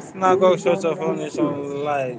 Synagogue Church of All Nations live.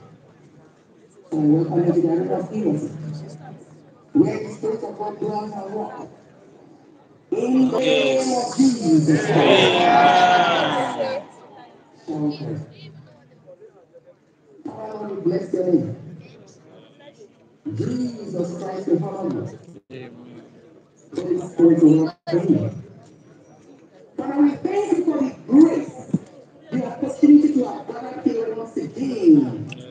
So welcome to the arena of liberty. Where the spirit of God dwells and walks. In the name of Jesus. Amen. Okay. Father, we bless your name. Jesus Christ, the Father. Holy Spirit, we work for you. Father, we thank you for the grace, the opportunity to have gathered here once again.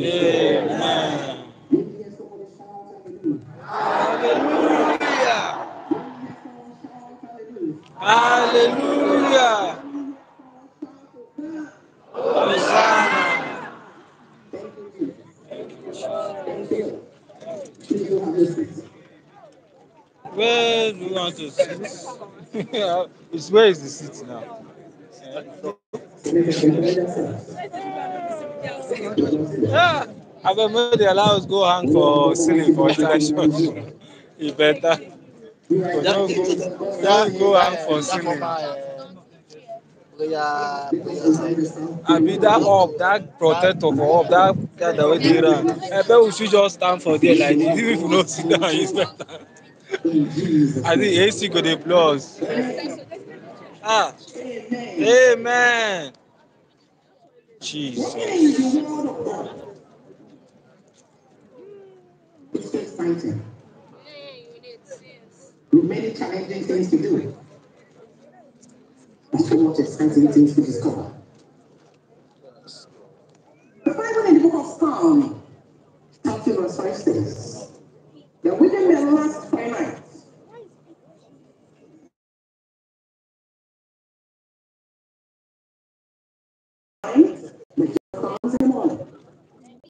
Amen. Hallelujah. Hallelujah. Where do want to sit? where is the seat now? Ah, I bet maybe they allow us go hang for ceiling for church. e better. You don't go, we just go hang for ceiling. Be that up, that protector for up, that guy that way dey. I bet we should just stand for there like this, even if we no sit down, it's better. I think AC go dey blow us. Ah, amen. Jesus. The. It's exciting. With many challenging things to do. And so much exciting things to discover. The Bible in the book of Psalm, chapter verse 5 says that within the last 嗯